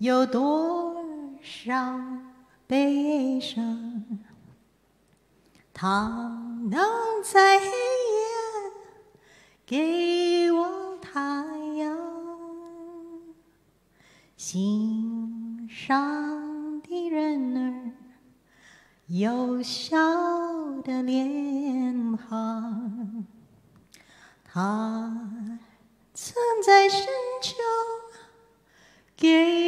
有多少悲伤？他能在黑夜给我太阳，心上的人儿有笑的脸庞，他曾在深秋给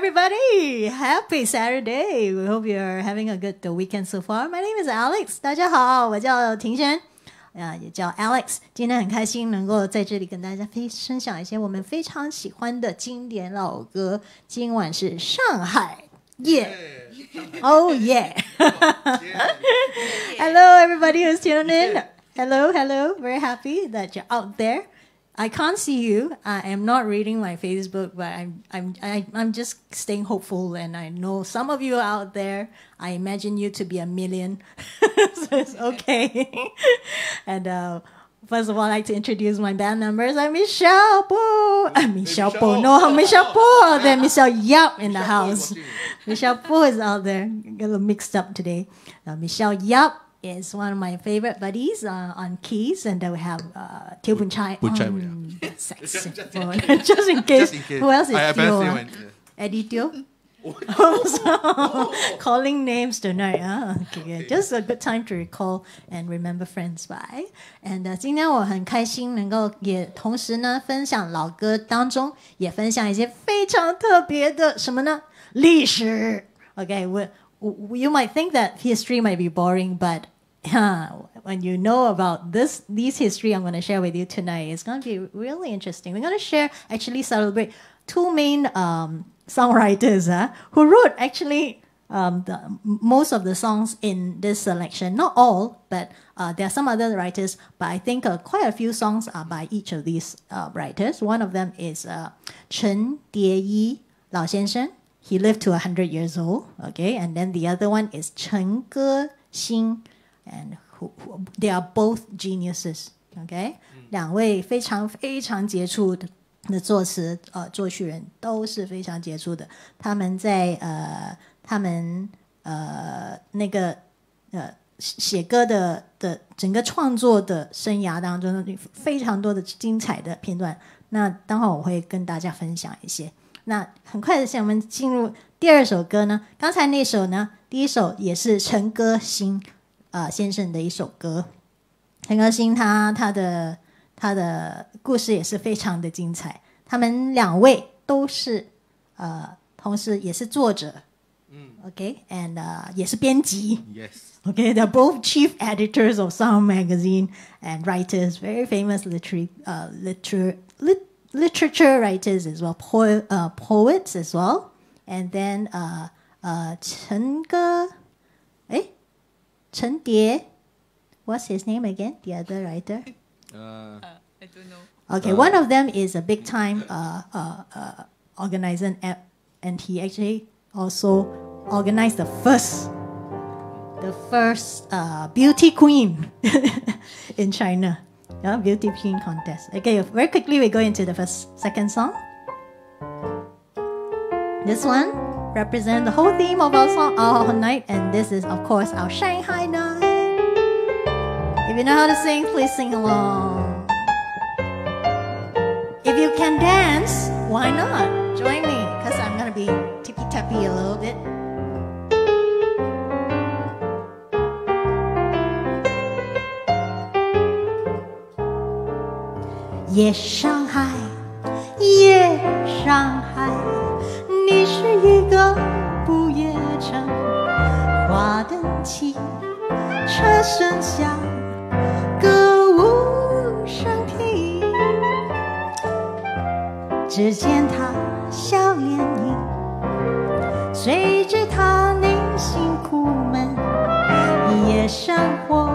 everybody! Happy Saturday! We hope you're having a good the weekend so far. My name is Alex. 大家好，我叫庭轩，啊，也叫 Alex。今天很开心能够在这里跟大家分分享一些我们非常喜欢的经典老歌。今晚是上海夜、Oh yeah! Hello, everybody who's tuned in. Hello, hello. Very happy that you're out there. I can't see you. I am not reading my Facebook, but I'm I'm I, I'm just staying hopeful, and I know some of you out there. I imagine you to be a million, so it's okay. and uh, first of all, I'd like to introduce my band members. I'm Michelle Boo. Uh, Michelle Boo. No, I'm Michelle Boo. Then Michelle Yap in the house. Michelle Boo is out there. Get a little mixed up today. Uh, Michelle Yap is one of my favorite buddies uh, on keys, and then we have uh, Teo Boon Chai Boon Chai, on the saxophone. Just in case. Just in case. Who else is I, I Teo? better say ah? when- yeah. Eddie Teo? Also, calling names tonight. Ah, okay, yeah. Just a good time to recall and remember friends by. And 呃，今天我很开心能够也同时呢分享老歌当中也分享一些非常特别的什么呢？历史。Okay, we, we- you might think that history might be boring, but when you know about this these history I'm going to share with you tonight, it's going to be really interesting. We're going to share actually celebrate two main um, songwriters uh, who wrote actually um, the, most of the songs in this selection. Not all, but uh, there are some other writers. But I think uh, quite a few songs are by each of these uh, writers. One of them is uh, Chen Dieyi Lao 先生 he lived to 100 years old okay and then the other one is chen ge-xin and who, who, they are both geniuses OK，两位非常非常杰出的的作词呃作曲人都是非常杰出的他们在呃他们呃那个呃写歌的的整个创作的生涯当中，非常多的精彩的片段。那待会我会跟大家分享一些。那很快的，像我们进入第二首歌呢，刚才那首呢，第一首也是陈歌辛呃先生的一首歌。陈歌辛他他的他的故事也是非常的精彩。他们两位都是呃，同时也是作者。嗯 OK，and、uh, 也是编辑。Yes. Okay, they're both chief editors of Sound Magazine and writers, very famous literary, uh, liter, lit, literature writers as well, po- uh, poets as well. And then uh, uh, Chen Ge, eh? Chen Die, what's his name again? The other writer? Uh, Uh, I don't know. Okay, one of them is a big time uh, uh, uh, organizer, and, and he actually also organized the first, the first uh, beauty queen in China, yeah, beauty queen contest. Okay, very quickly we go into the first, second song. This one represent the whole theme of our song all night and this is of course our Shanghai night. If you know how to sing, please sing along. If you can dance, why not? Join me because I'm gonna be tippy tappy a little bit. Yes, Shanghai. Yes, Shanghai. 你是一个不夜城，花灯起，车声响，歌舞升平。只见他笑脸迎，谁知他内心苦闷，夜生活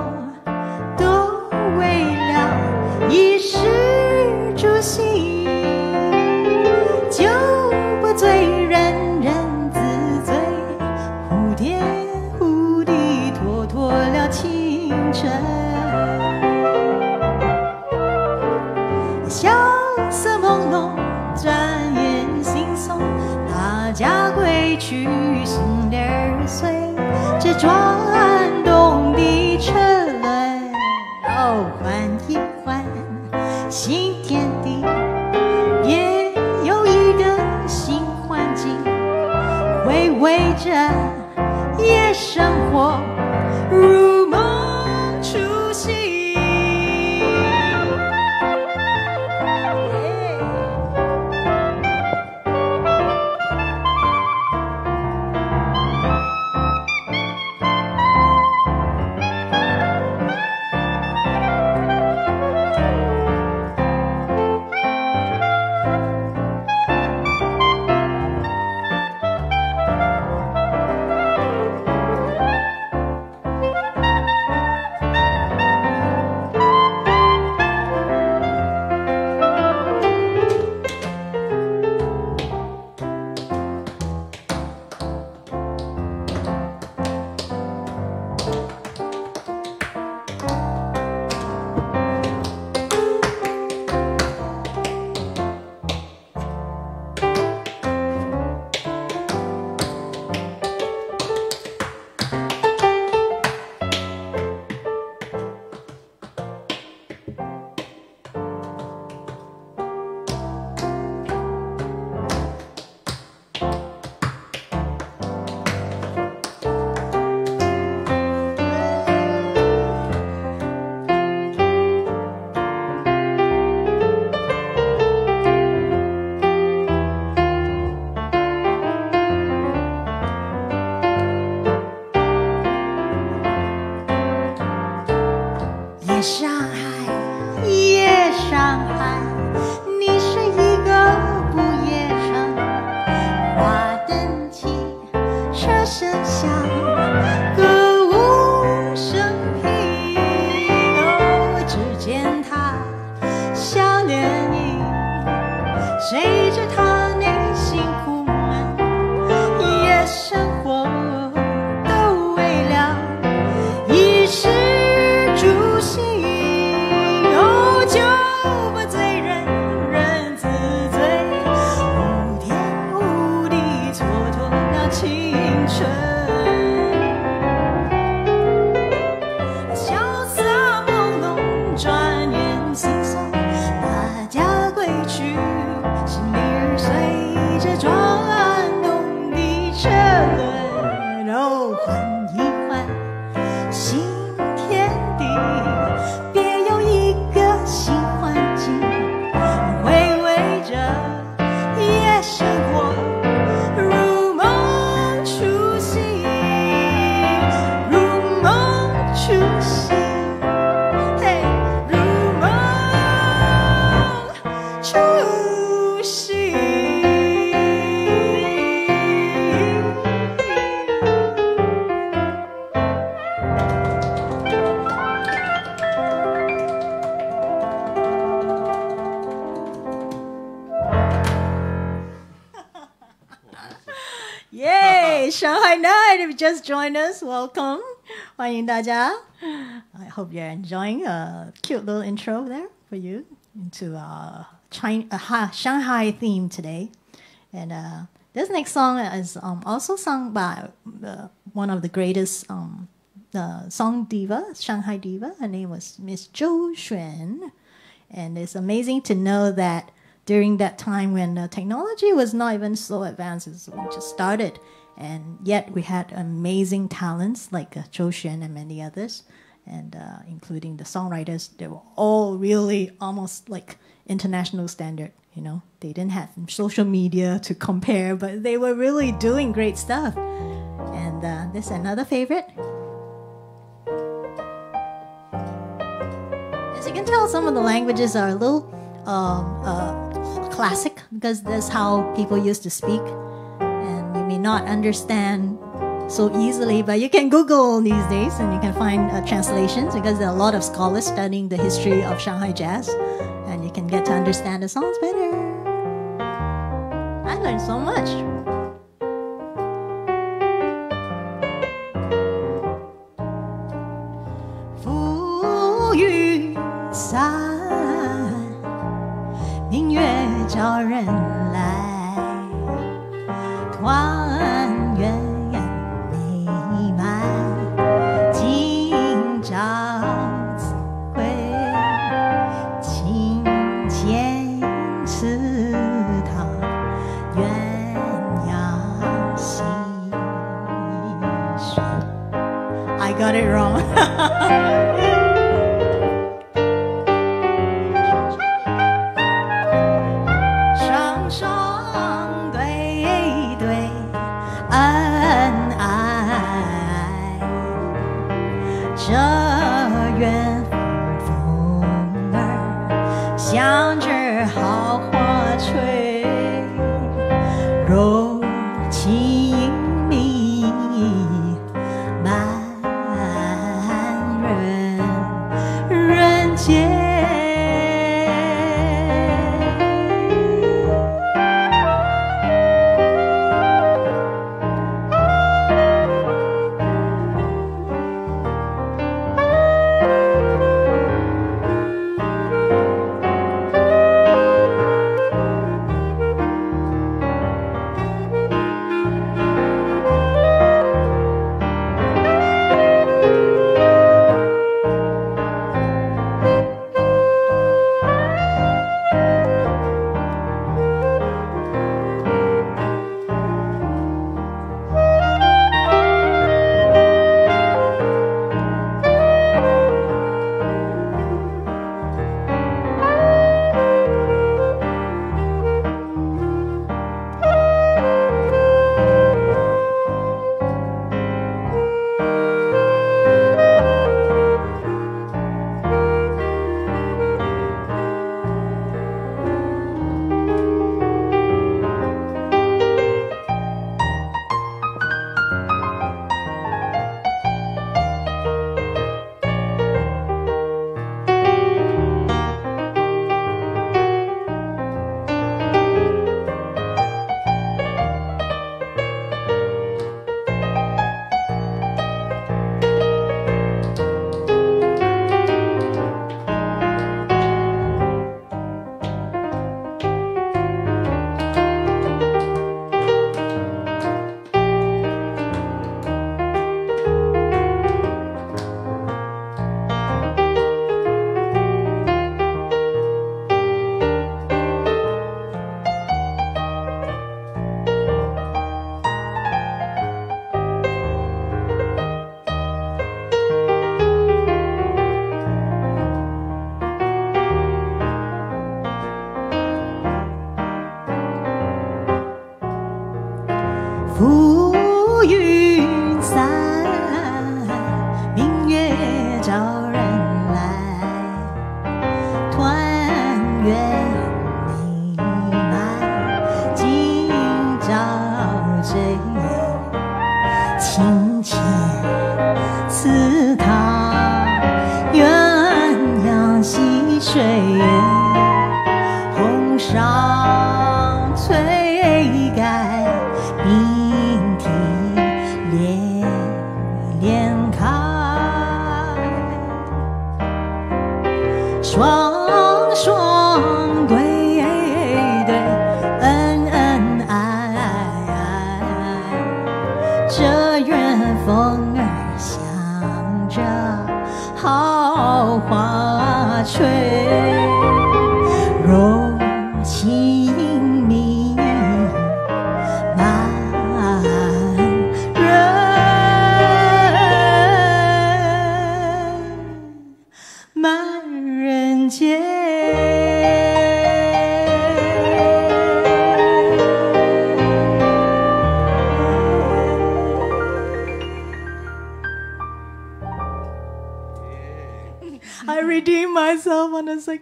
just joined us, welcome. 欢迎大家. I hope you're enjoying a cute little intro there for you into a, China, a Shanghai theme today. And uh, this next song is um, also sung by uh, one of the greatest um, uh, song diva, Shanghai diva. Her name was Miss Zhou Xuan. And it's amazing to know that during that time when the technology was not even so advanced as we just started, and yet we had amazing talents like uh, Zhou Xuan and many others, and uh, including the songwriters. They were all really almost like international standard. You know, they didn't have social media to compare, but they were really doing great stuff. And uh, this another favorite. As you can tell, some of the languages are a little um, uh, classic because that's how people used to speak, may not understand so easily, but you can Google these days and you can find uh, translations because there are a lot of scholars studying the history of Shanghai jazz, and you can get to understand the songs better. I learned so much. 明月照人 像只好花吹。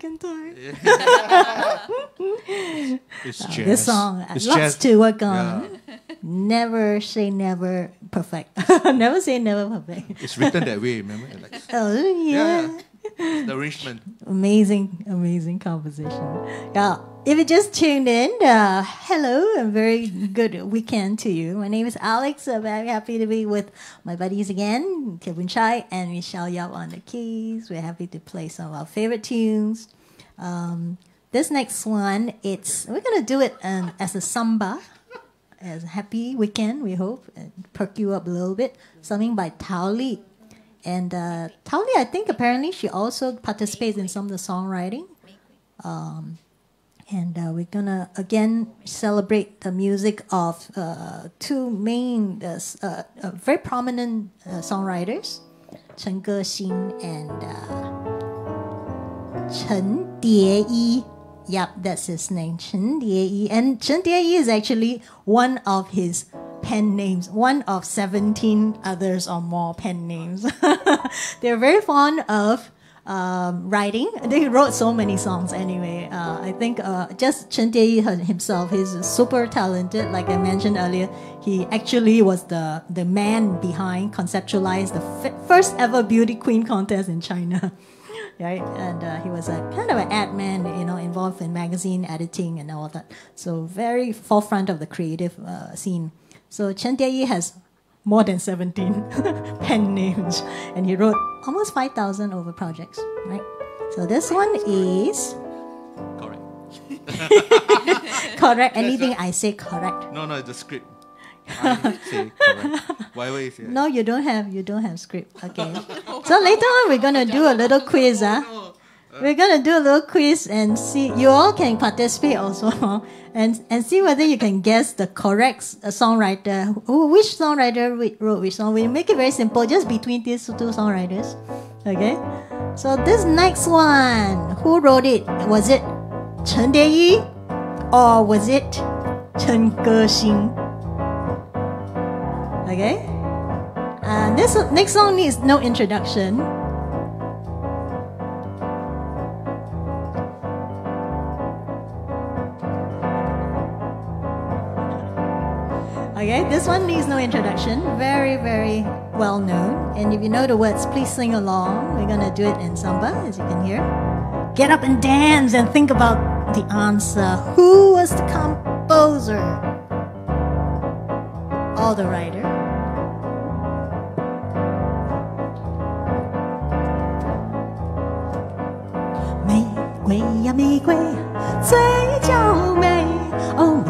Second time. it's Uh, jazz. this song, It's lots jazz. to work on. Yeah. Never say never perfect. never say never perfect. It's written that way, remember? Like, Oh yeah. yeah. the arrangement. Amazing, amazing composition. Yeah. If you just tuned in, uh, hello and very good weekend to you. My name is Alex. I'm very happy to be with my buddies again, Kevin Chai and Michelle Yap on the keys. We're happy to play some of our favorite tunes. Um, this next one, it's we're gonna do it um, as a samba, as a happy weekend. We hope and perk you up a little bit. Something by Yao Li. And uh, Yao Li, I think apparently she also participates in some of the songwriting. Um, and uh, we're gonna again celebrate the music of uh, two main, uh, uh, uh, very prominent uh, songwriters, Chen Gexin and Chen Dieyi. Yep, that's his name, Chen Dieyi. And Chen Dieyi is actually one of his pen names, one of 17 others or more pen names. They're very fond of um, writing. They wrote so many songs anyway. Uh, I think uh, just Chen Dieyi himself, he's super talented. Like I mentioned earlier, he actually was the, the man behind, conceptualized the f- first ever beauty queen contest in China. right? And uh, he was a kind of an ad man, you know, involved in magazine editing and all that. So very forefront of the creative uh, scene. So Chen Dieyi has more than 17 pen names, and he wrote almost 5,000 over projects, right? So this one is Correct. correct. Anything I say correct. No, no, it's the script. Say correct. Whatever you say. No, you don't have you don't have script. Okay. so later on we're gonna do a little quiz, ah. huh? We're gonna do a little quiz and see. You all can participate also, and and see whether you can guess the correct uh, songwriter. Who, which songwriter wrote which song? We make it very simple, just between these two songwriters. Okay. So this next one, who wrote it? Was it Chen Dieyi, or was it Chen Gexin? Okay. And this next song needs no introduction. this one needs no introduction. Very, very well known. And if you know the words, please sing along. We're gonna do it in samba, as you can hear. Get up and dance and think about the answer. Who was the composer? Or the writer? 玫瑰呀，玫瑰最娇美，哦，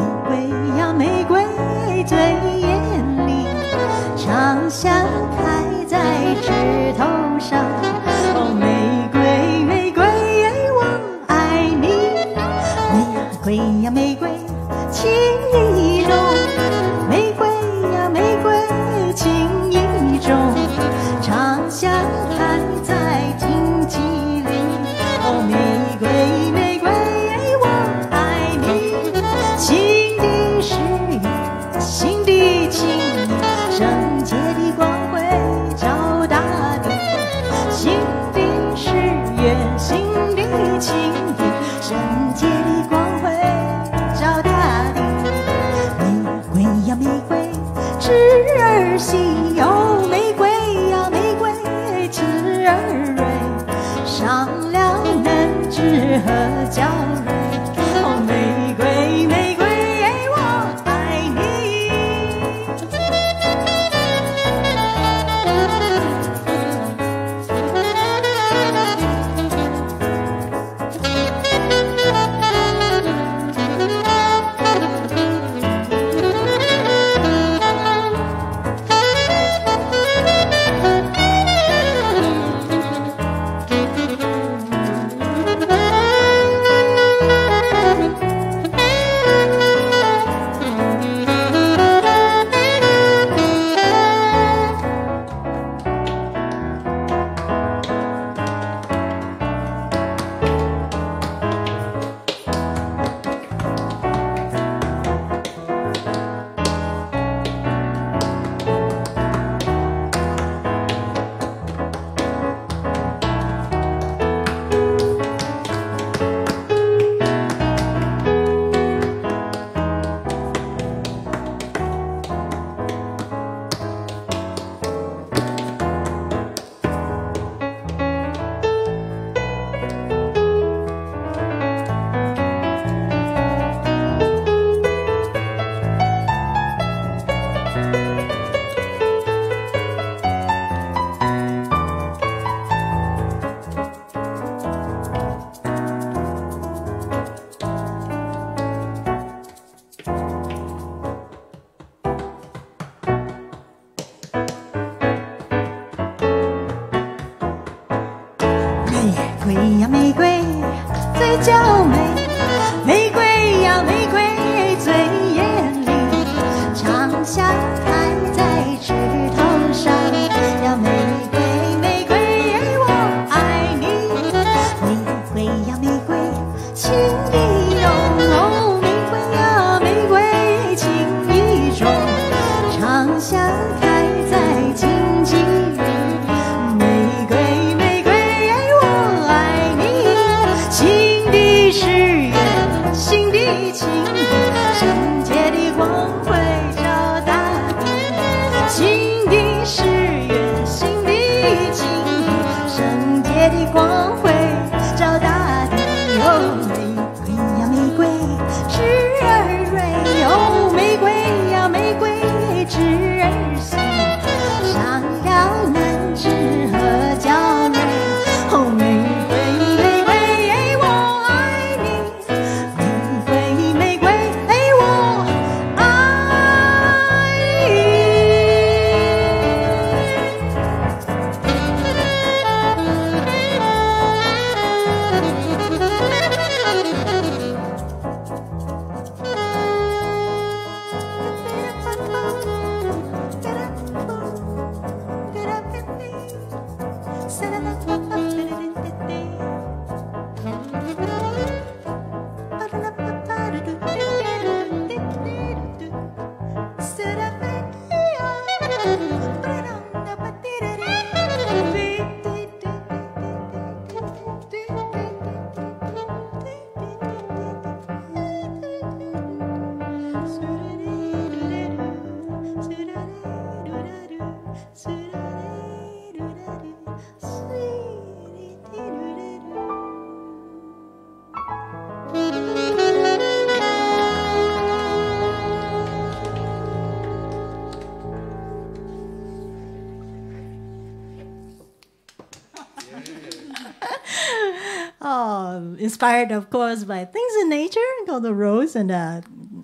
Inspired, of course, by things in nature called the rose and uh,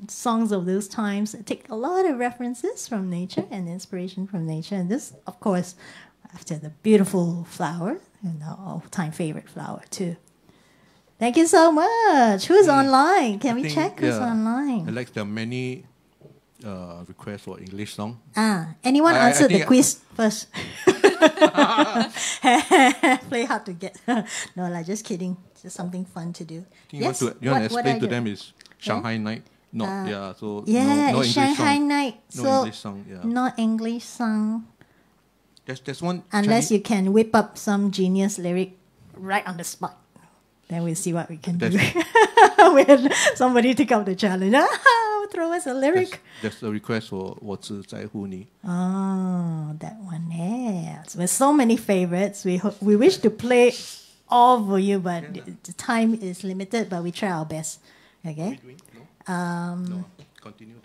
songs of those times take a lot of references from nature and inspiration from nature. And this, of course, after the beautiful flower and our all-time favorite flower too. Thank you so much. Who's Mm. online? Can I we think, check who's yeah, online? I like there are many uh, requests for English song. Ah, anyone I- I answer the I- quiz first? Play hard to get. no, like just kidding Just something fun to do. I think you yes. want to, you want to what- what explain are to your- them is Shanghai Night. Not Uh, yeah, so Yeah, no, no it's English Shanghai song. night. No so English song, yeah. not English song. There's there's one Unless Chinese, you can whip up some genius lyric right on the spot. Then we'll see what we can do. when somebody take up the challenge. Ah, throw us a there's, lyric. there's a request for 我只在乎你. Oh, that one, yes. With so many favorites, we ho- we wish to play all for you, but the- time is limited. But we try our best. Okay. No? Um, no. Continue.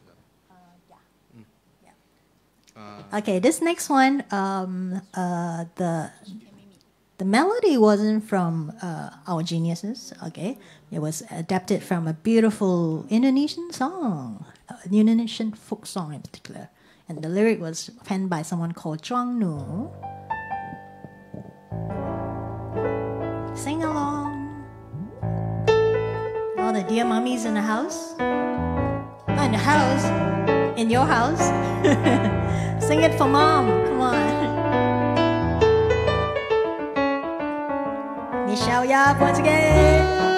Okay, this next one, um, uh, the the melody wasn't from uh, our geniuses. Okay, it was adapted from a beautiful Indonesian song, uh, an Indonesian folk song in particular, and the lyric was penned by someone called Zhuang Nu. the dear mummies in the house? In the house, in your house. Sing it for mom, come on. Michelle Yap once again.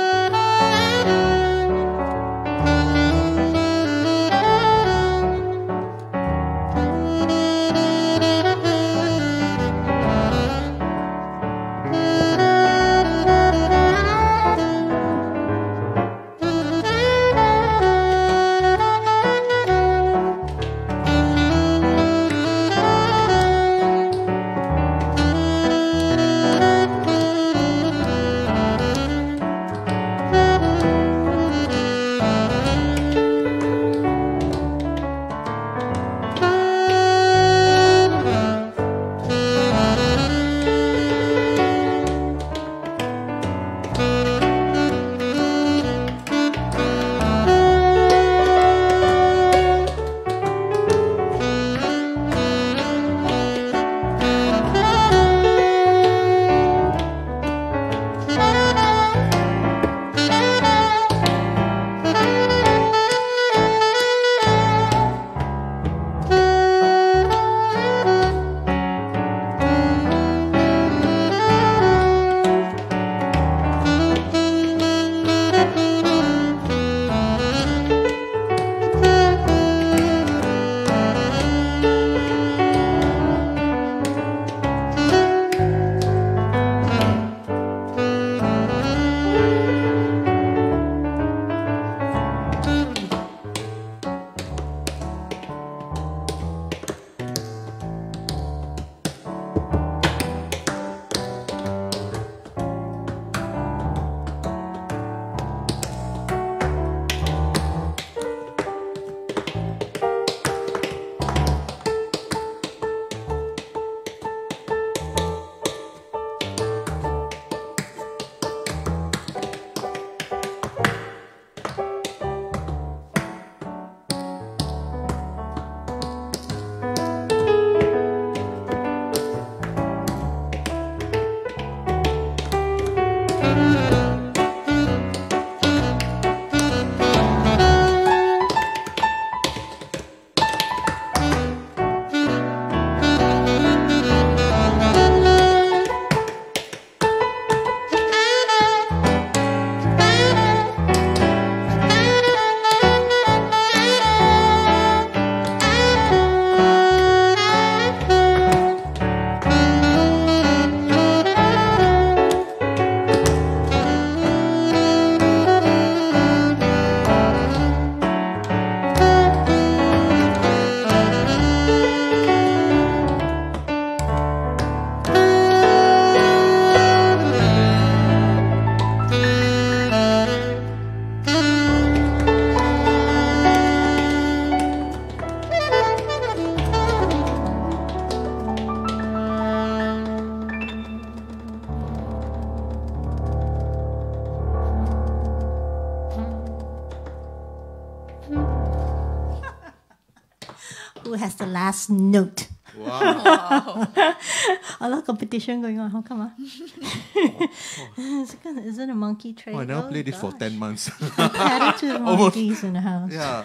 Competition going on. How come? ah? is, it, gonna- is it a monkey trade? Oh, I never Oh, played this for 10 months. Attitude monkeys in the house. yeah.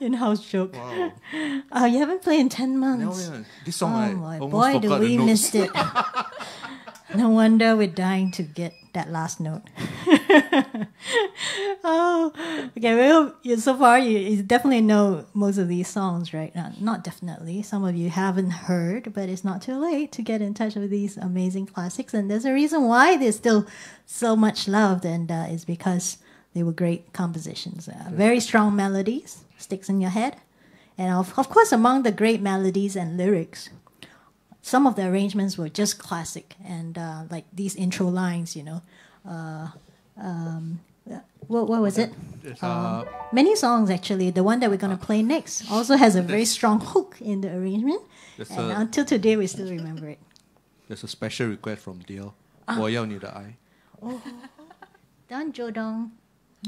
In-house joke. Wow. Oh, you haven't played in 10 No, months. yeah. This song, Oh I my almost boy, do we missed it. No wonder we're dying to get that last note. oh, okay. Well, so far you, you definitely know most of these songs, right? Not, not definitely. Some of you haven't heard, but it's not too late to get in touch with these amazing classics. And there's a reason why they're still so much loved, and uh, it's because they were great compositions. Uh, very strong melodies, sticks in your head. And of, of course, among the great melodies and lyrics, some of the arrangements were just classic and uh, like these intro lines, you know. Uh, um, what, what was it? It's, Um, uh, many songs actually. The one that we're going to play next also has a very strong hook in the arrangement. There's And a- until today, we still remember it. there's a special request from Dale. Ah. 我要你的爱. Dan Jodong,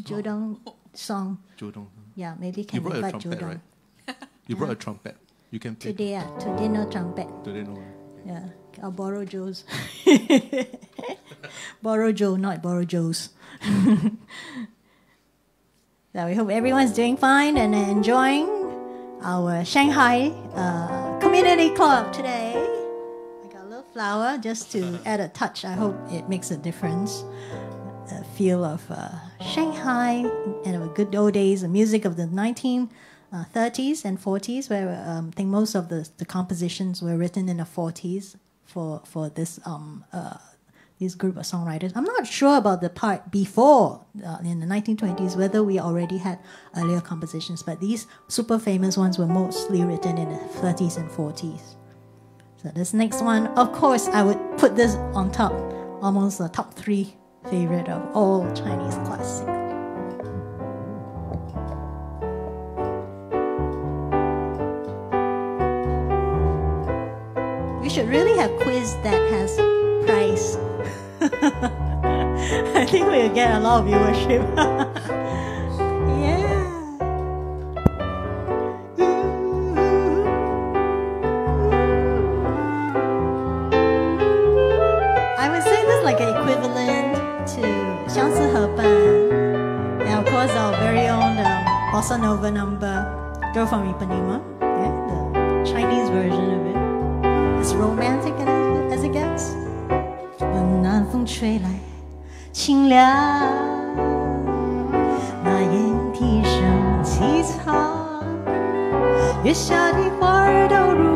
Jodong song. 主动. Yeah, maybe You can brought a invite trumpet, Jodong. right? You brought a trumpet. You can play. Today, uh, today no trumpet. Today, no. Yeah, I'll borrow Joe's. borrow Joe, not borrow Joe's. so we hope everyone's doing fine and enjoying our Shanghai uh, Community Club today. I got a little flower just to add a touch. I hope it makes a difference. A feel of uh, Shanghai and of good old days, the music of the 1930s and 40s, where um, I think most of the, the compositions were written in the 40s for for this um, uh, this group of songwriters. I'm not sure about the part before uh, in the 1920s whether we already had earlier compositions, but these super famous ones were mostly written in the 30s and 40s. So this next one, of course, I would put this on top, almost the top three favorite of all Chinese classics. should really have quiz that has price. I think we'll get a lot of viewership. yeah. I would say this is like an equivalent to Xiangzi Heban. And of course our very own um, bossa nova number, Girl from Ipanema. 吹来清凉。那莺啼声齐唱月下的花儿都如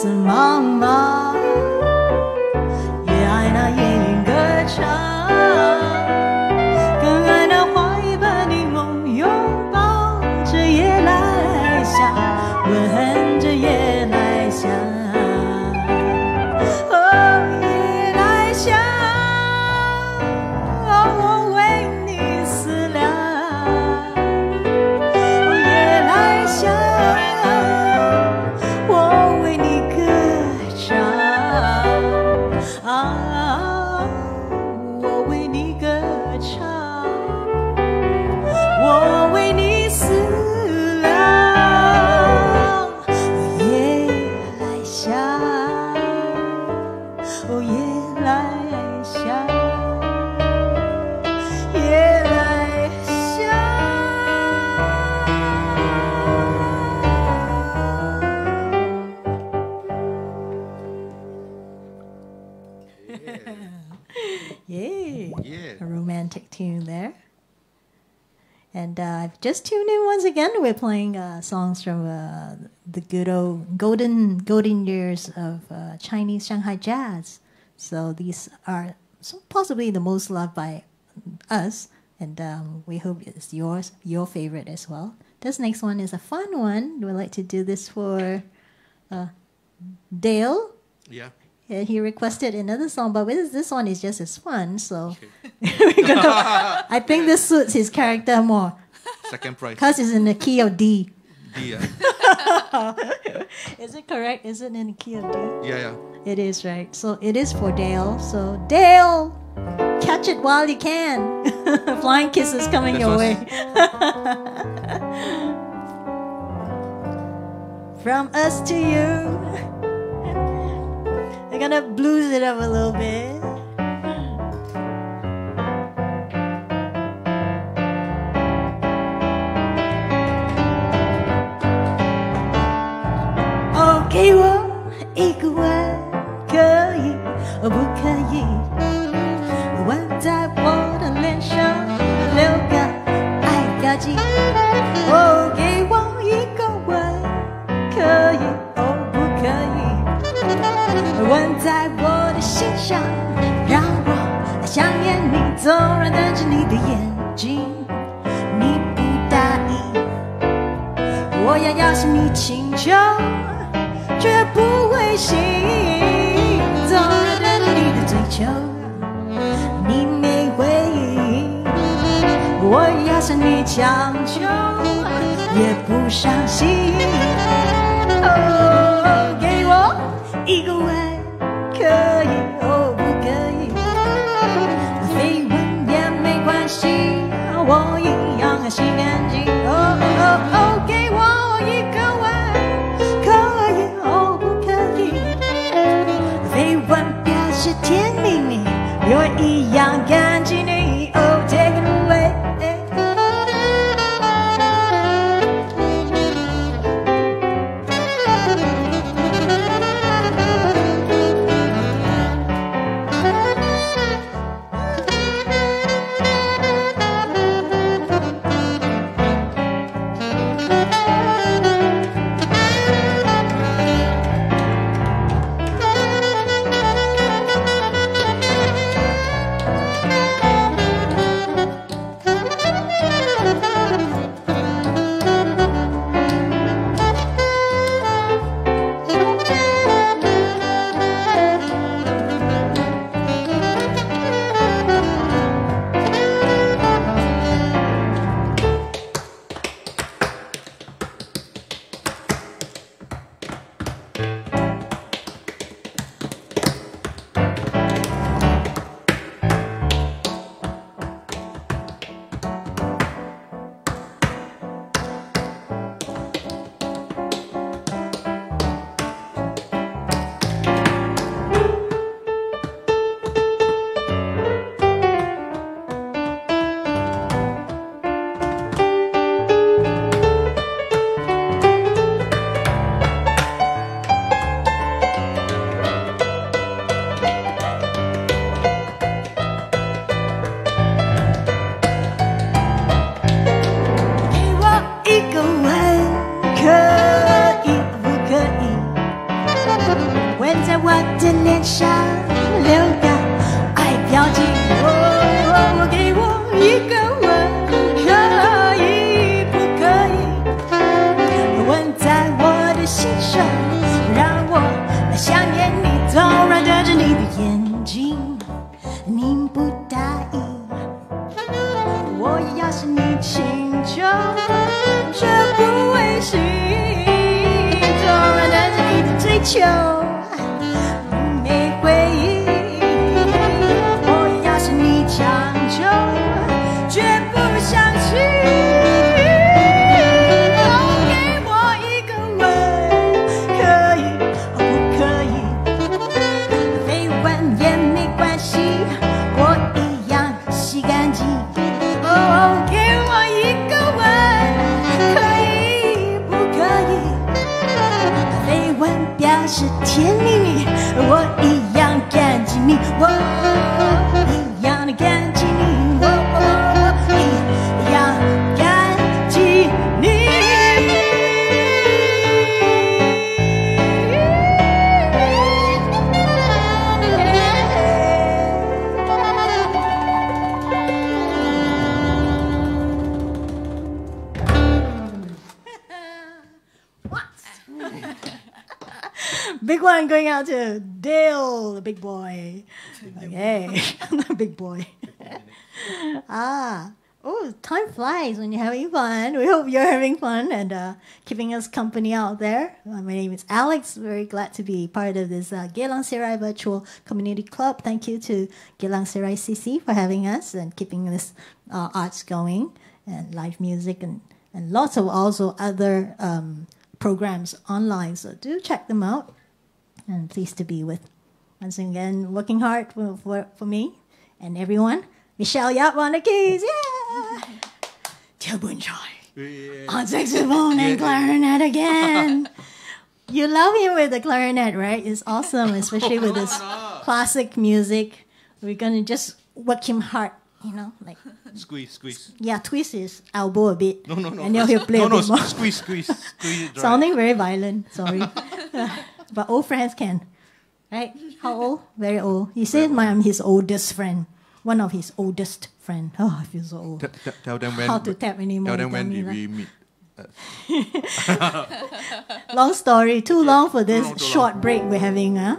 是茫茫。Just tuned in once again. We're playing uh, songs from uh, the good old golden golden years of uh, Chinese Shanghai jazz. So these are possibly the most loved by us, and um, we hope it's yours, your favorite as well. This next one is a fun one. We'd like to do this for uh, Dale. Yeah. Yeah, he requested another song, but this, this one is just as fun. So gonna, I think this suits his character more Second prize. because it's in the key of D. D, ah. Is it correct? Is it in the key of D? yeah, yeah. It is right. So it is for Dale. So Dale, catch it while you can. Flying kisses coming This your way. From us to you. We're gonna blues it up a little bit. 请求，绝不会行。纵然对你的追求，你没回应。我要向你强求，也不伤心。哦，给我一个吻，可以，哦，不可以？飞吻也没关系，我一样很心安静。哦哦哦，给我一个煎饼 out to Dale, the big boy. Okay, the big boy. ah, oh, time flies when you're having fun. We hope you're having fun and uh, keeping us company out there. Uh, my name is Alex. Very glad to be part of this uh, Geylang Serai Virtual Community Club. Thank you to Geylang Serai CC for having us and keeping this uh, arts going and live music and, and lots of also other um, programs online. So do check them out and pleased to be with. Once again, working hard for, for, for me and everyone. Michelle Yap on the keys, yeah! Teo Boon Choi on saxophone and clarinet again. you love him with the clarinet, right? It's awesome, especially with this classic music. We're gonna just work him hard, you know, like squeeze, squeeze. Yeah, twist his elbow a bit. No, no, no. And then he'll play no, a no, bit more. squeeze, squeeze, squeeze. Sounding very violent. Sorry. But old friends can. Right? How old? Very old. He said my, I'm his oldest friend. One of his oldest friend. Oh, I feel so old. T- t- tell them when. How to tap anymore. Tell them when did we meet. long story. Too long for this long, short long. break we're having, huh?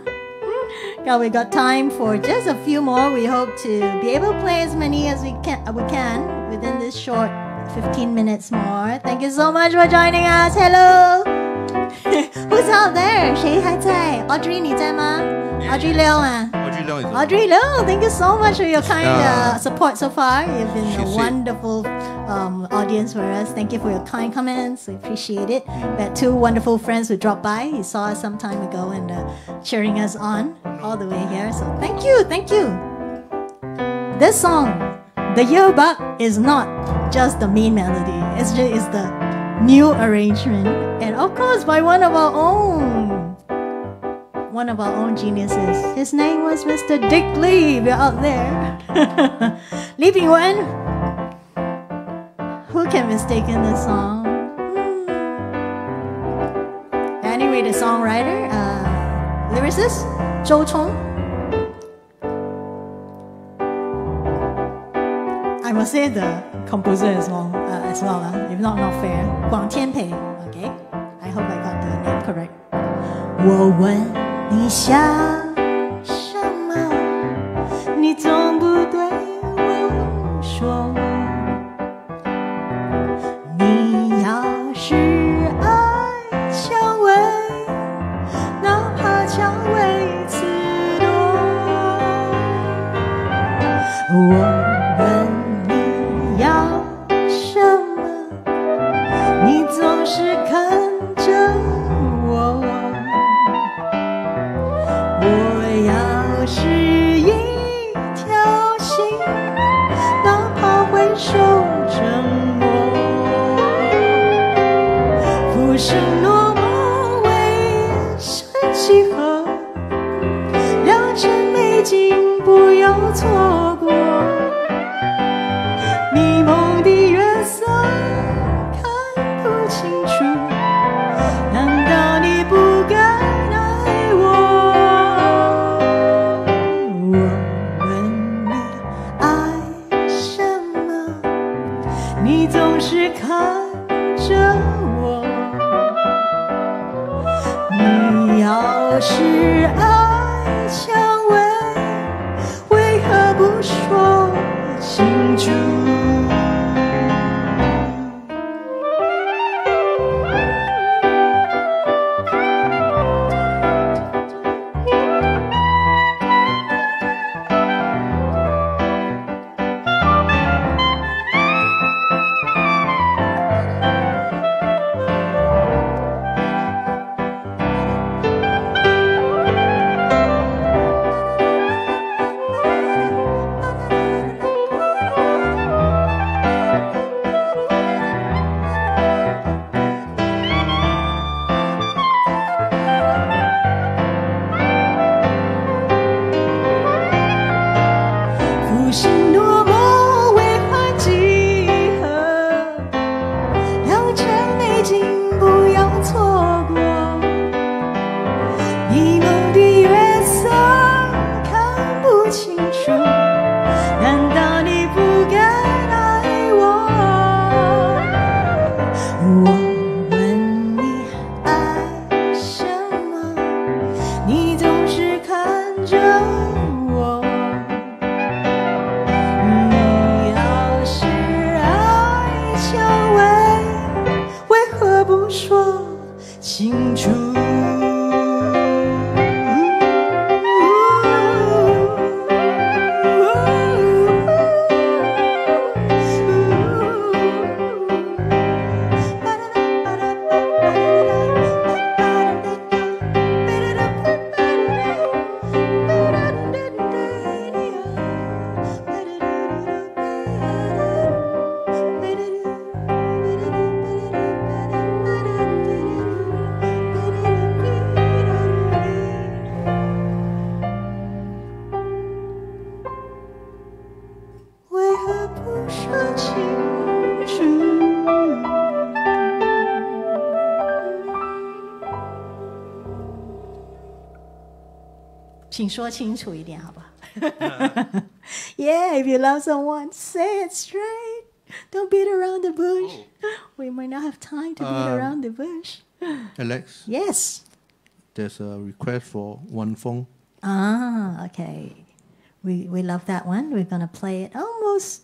Yeah, we got time for just a few more. We hope to be able to play as many as we can uh, we can within this short 15 minutes more. Thank you so much for joining us. Hello. Who's out there? 谁还在？Audrey 你在吗？Audrey Liu 啊。 Audrey Leong is Audrey Liu, thank you so much for your kind Yeah. uh, support so far. You've been a She said- wonderful um, audience for us. Thank you for your kind comments. We appreciate it. We had two wonderful friends who dropped by. He saw us some time ago and uh, cheering us on all the way here. So thank you, thank you. This song, The Yearbug, is not just the main melody. It's just it's the new arrangement, and of course by one of our own one of our own geniuses. His name was Mr. Dick Lee. We're out there. Lee Ping Wen. Who can mistake in this song? Hmm. Anyway, the songwriter, uh, lyricist, Zhou Chong. I must say the composer as well, uh, as well. Uh, if not, not fair. Guang Tianpei. Okay, I hope I got the name correct. 我问你想什么，你总不你总是看着我。你要是爱蔷薇，为何不说清楚？说清楚一点，好不好？Yeah, if you love someone, say it straight. Don't beat around the bush. We might not have time to beat Um, around the bush. Alex, Yes. there's a request for one phone. Ah, okay. We we love that one. We're gonna play it almost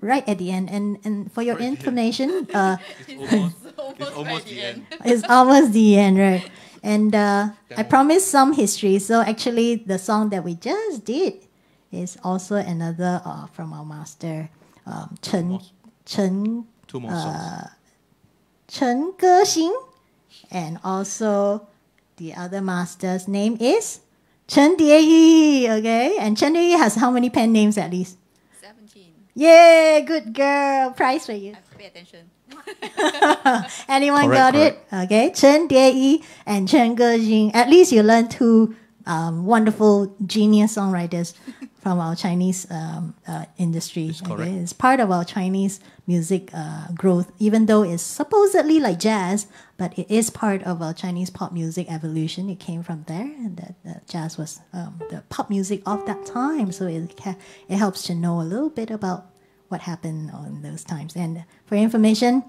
right at the end. And and for your Right at the end. information, uh, It's almost the end. it's almost the end, right? And uh, I promised some history. So actually, the song that we just did is also another uh, from our master, um, Chen More- Chen Two more songs. Chen Gexing, and also the other master's name is Chen Dieyi. Okay, and Chen Dieyi has how many pen names at least? 17. Yay, good girl. Prize for you. I pay attention. Anyone Correct, got it? Okay, Chen Dieyi and Chen Gexing. At least you learned two um, wonderful genius songwriters from our Chinese um, uh, industry. It's correct. It's part of our Chinese music uh, growth, even though it's supposedly like jazz, but it is part of our Chinese pop music evolution. It came from there, and that that jazz was um, the pop music of that time. So it it helps to know a little bit about what happened on those times. And for information,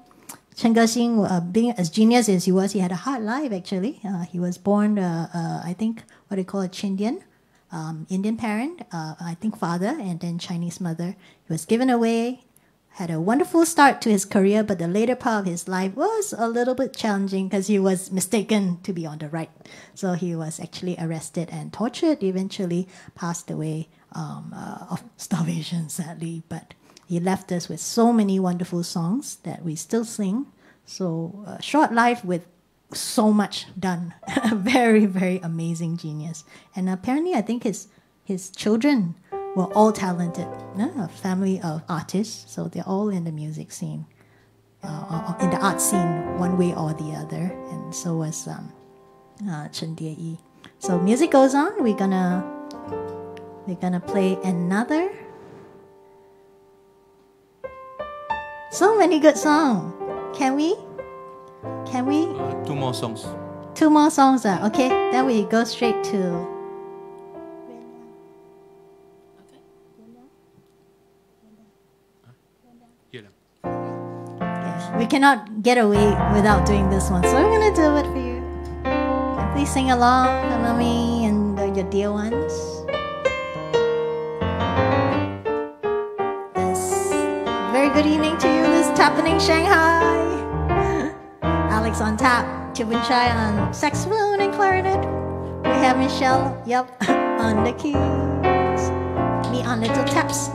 Chen Gexing, uh, being as genius as he was, he had a hard life actually. Uh, he was born, uh, uh, I think, what they call a Chindian, um, Indian parent, uh, I think father, and then Chinese mother. He was given away, had a wonderful start to his career, but the later part of his life was a little bit challenging because he was mistaken to be on the right. So he was actually arrested and tortured, eventually passed away um, uh, of starvation, sadly. But he left us with so many wonderful songs that we still sing. So, uh, short life with so much done. A very, very amazing genius. And apparently, I think his his children were all talented. A family of artists, so they're all in the music scene, uh, in the art scene, one way or the other. And so was um, uh, Chen Dieyi. So music goes on. We're gonna we're gonna play another. So many good songs. Can we? Can we? Uh, two more songs. Two more songs. Ah, okay. Then we go straight to. Yeah. We cannot get away without doing this one, so we're gonna do it for you. Please sing along, Mommy, and uh, your dear ones. Good evening to you. This is happening Shanghai. Alex on tap, Tibin Chai on saxophone and clarinet. We have Michelle, yep, on the keys. Me on little taps.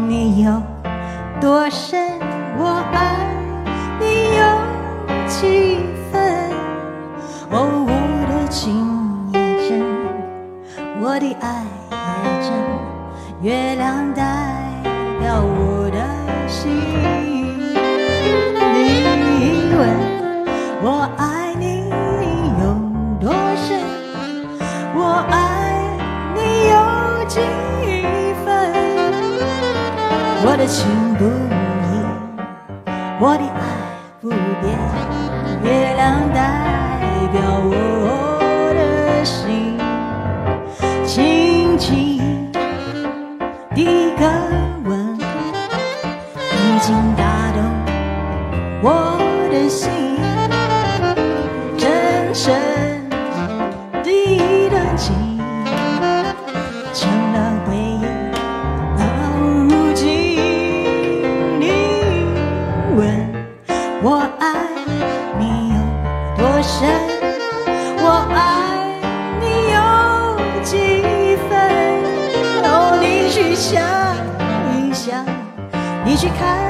No 多深？我的爱也真，月亮代表我的心。你问我爱你有多深，我爱你有几分？我的情不移，我的爱不变，月亮代你去看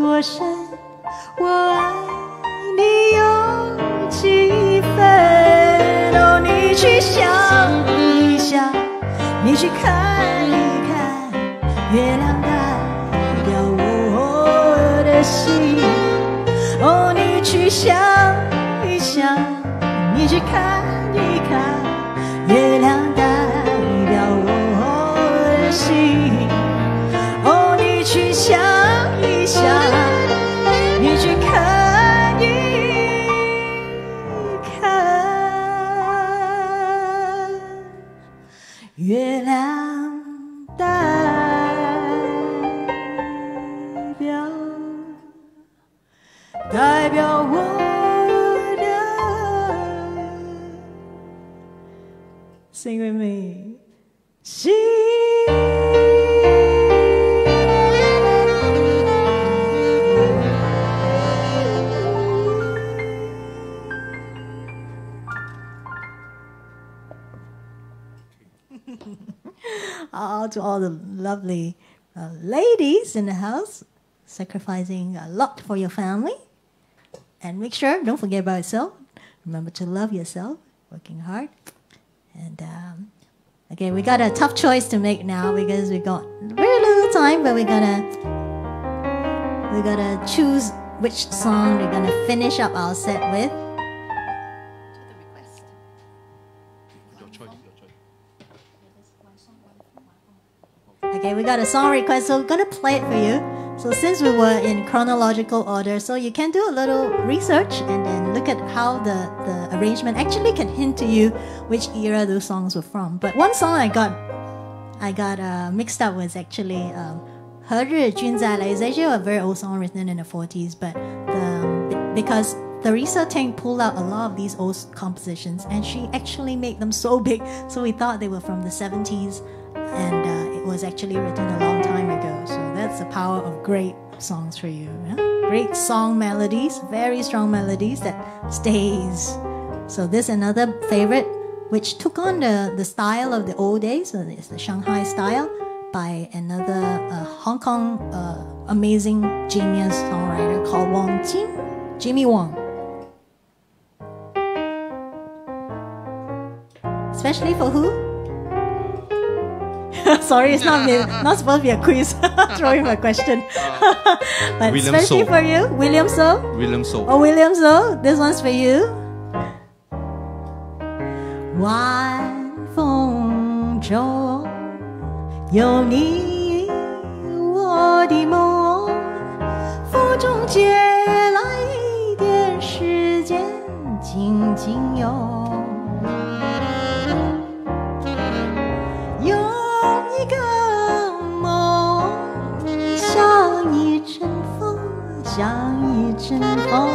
多深？我爱你有几分？哦，你去想一想，你去看一看，月亮 ladies in the house, sacrificing a lot for your family. And make sure, don't forget about yourself. Remember to love yourself, working hard. And um, okay, we got a tough choice to make now because we got very little time, but we're gonna we're gonna choose which song we're gonna finish up our set with. Okay, we got a song request, so we're gonna play it for you. So since we were in chronological order, so you can do a little research and then look at how the, the arrangement actually can hint to you which era those songs were from. But one song I got I got uh, mixed up was actually um, 何日君再来 it's actually a very old song written in the 40s, but the, um, because Teresa Teng pulled out a lot of these old compositions and she actually made them so big, so we thought they were from the 70s and. Uh, it was actually written a long time ago. So that's the power of great songs for you. Yeah? Great song melodies, very strong melodies that stays. So this another favorite, which took on the, the style of the old days, so it's the Shanghai style by another uh, Hong Kong uh, amazing genius songwriter called Wong Jim, Jimmy Wong. Especially for who? Sorry, it's not not supposed to be a quiz. Throwing a question, but William especially So. for you, William So. William So. Oh, William So, this one's for you. 晚风中有你我的梦，风中借来一点时间，静静游。 像一阵风，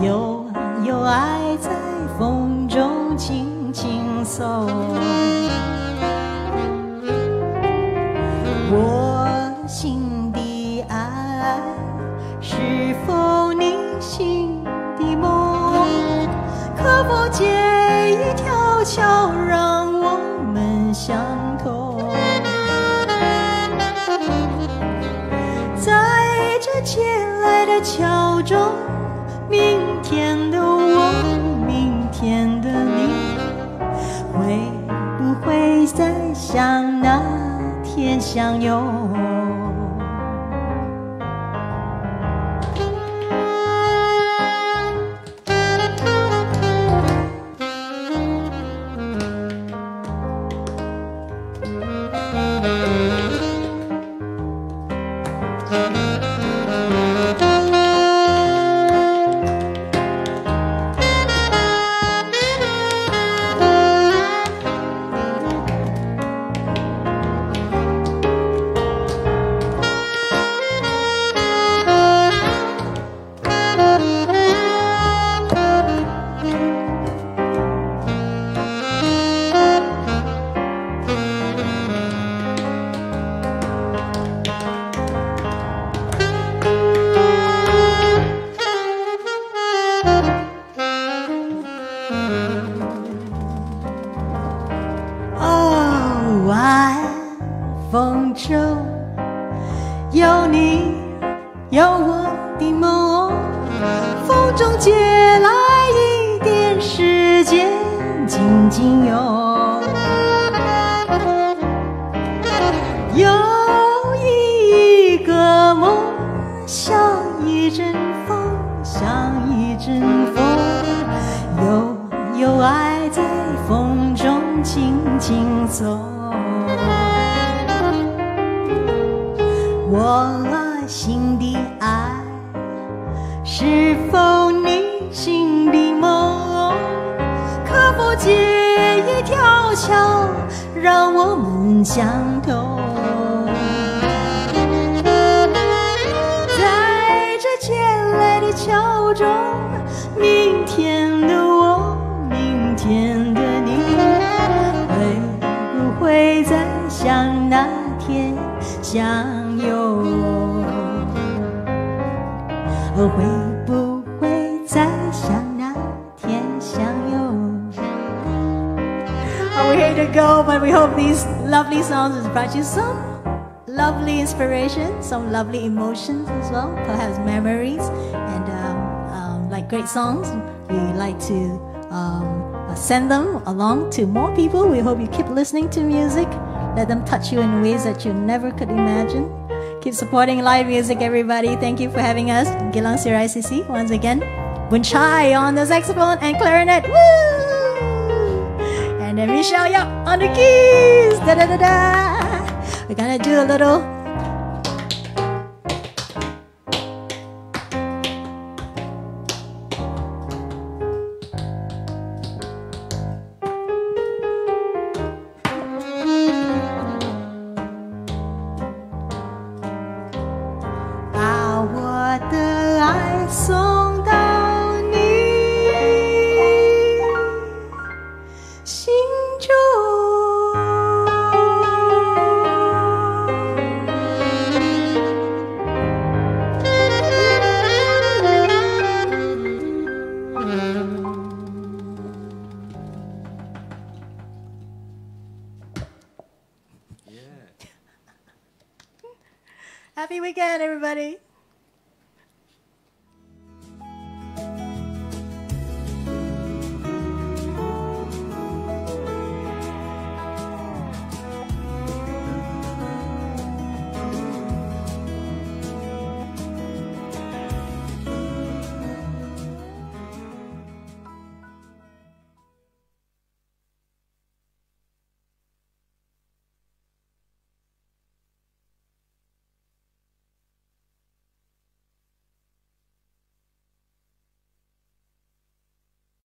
有有爱在风中轻轻送。我心的爱，是否你心的梦？可否借一条桥，敲钟，明天的我，明天的你，会不会再像那天相拥？Hate to go, but we hope these lovely songs has brought you some lovely inspiration, some lovely emotions as well, perhaps memories, and um, um, like great songs, we like to um, send them along to more people. We hope you keep listening to music, let them touch you in ways that you never could imagine. Keep supporting live music, everybody. Thank you for having us. Gilang Sir ICC once again. Bunchai on the saxophone and clarinet. Woo! And then Michelle Yap on the keys. Da da da da. We're gonna do a little.